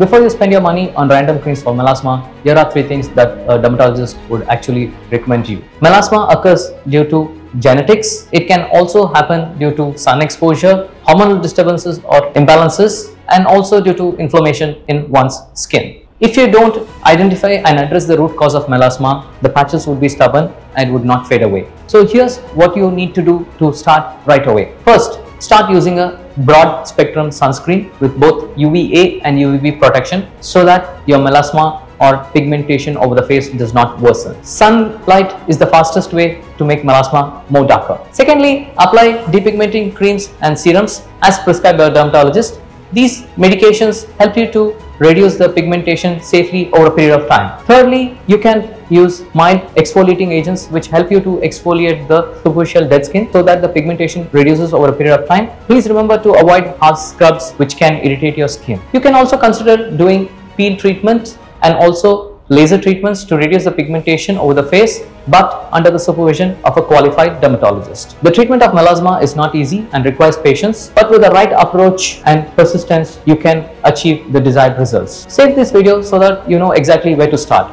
Before you spend your money on random creams for melasma, here are three things that a dermatologist would actually recommend you. Melasma occurs due to genetics. It can also happen due to sun exposure, hormonal disturbances or imbalances, and also due to inflammation in one's skin. If you don't identify and address the root cause of melasma, the patches would be stubborn and would not fade away. So here's what you need to do to start right away. First, start using a broad spectrum sunscreen with both UVA and UVB protection so that your melasma or pigmentation over the face does not worsen. Sunlight is the fastest way to make melasma more darker. Secondly, apply depigmenting creams and serums as prescribed by a dermatologist. These medications help you to reduce the pigmentation safely over a period of time. Thirdly, you can use mild exfoliating agents which help you to exfoliate the superficial dead skin so that the pigmentation reduces over a period of time. Please remember to avoid harsh scrubs which can irritate your skin. You can also consider doing peel treatment and also laser treatments to reduce the pigmentation over the face but under the supervision of a qualified dermatologist. The treatment of melasma is not easy and requires patience but with the right approach and persistence you can achieve the desired results. Save this video so that you know exactly where to start.